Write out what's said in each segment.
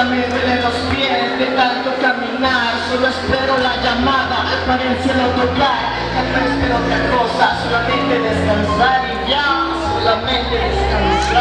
Ya me duelen los pies de tanto caminar. Solo espero la llamada para el cielo tocar Ya no espero otra cosa, solamente descansar y ya. Solamente descansar.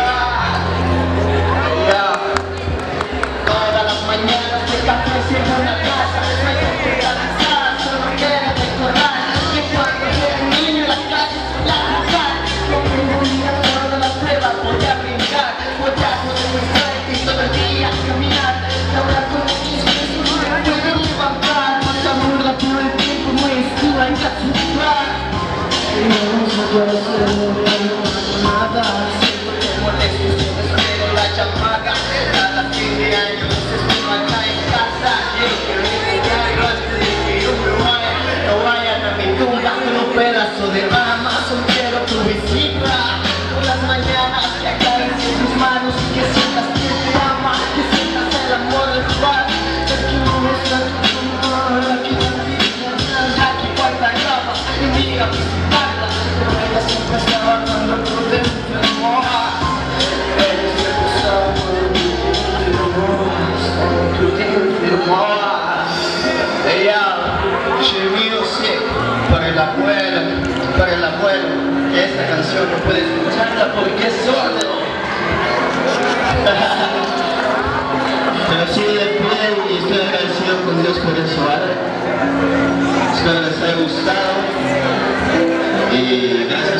Thank you. music para el abuelo, para el abuelo. Esta canción no puede escucharla porque es sordo. Pero sí de play y estoy agradecido con Dios por eso, ¿vale? Espero les haya gustado y gracias.